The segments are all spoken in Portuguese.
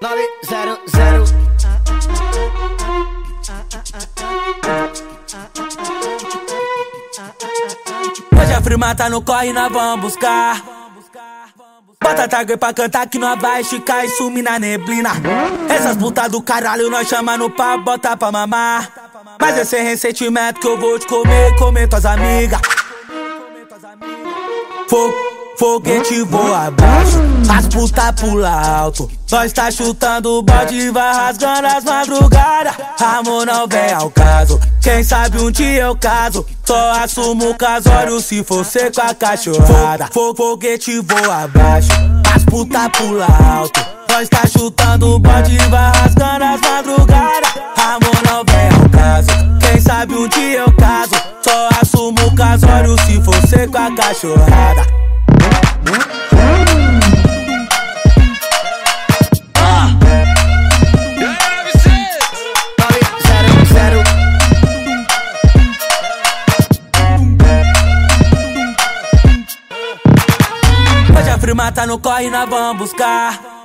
900 Hoje a firma tá no corre, nós vamos buscar. Bota tagre pra cantar que nós vai esticar e sumir na neblina. Essas putas do caralho nós chama no pá, bota pra mamar. Mas é ressentimento que eu vou te comer, comer tuas amigas. Fogo, foguete voa abaixo, as puta pula alto. Nós tá chutando o bode, vai rasgando as madrugadas. Amor não vem ao caso, quem sabe um dia eu caso. Só assumo o casório se for ser com a cachorrada. Fogo, foguete voa abaixo, as puta pula alto. Nós tá chutando o bode, vai rasgando as madrugadas. Amor não vem ao caso, quem sabe um dia eu caso. Só assumo o casório se for ser com a cachorrada. Hoje a firma tá no corre, nós vamos buscar.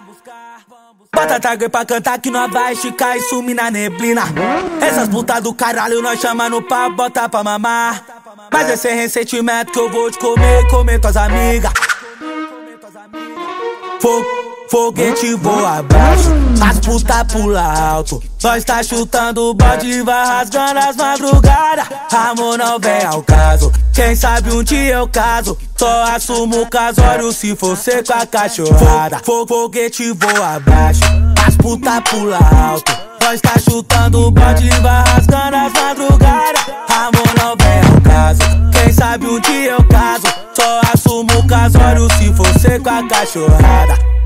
Bota tagre pra cantar que nós vai esticar e sumir na neblina. Essas putas do caralho nós chama no pá, bota pra mamar. Mas é ressentimento que eu vou te comer, comer tuas amigas. Fogo, foguete voa abaixo, as puta pula alto. Nós tá chutando o bode, vai rasgando as madrugadas. Amor não vem ao caso, quem sabe um dia eu caso. Só assumo o casório se for com a cachorrada. Foguete voa abaixo, as puta pula alto. Nós tá chutando o bode, vai rasgando as madrugadas. Amor não vem ao caso, quem sabe um dia eu caso. Só assumo o casório se for com a cachorrada.